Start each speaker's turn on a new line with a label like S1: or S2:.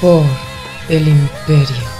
S1: por el imperio.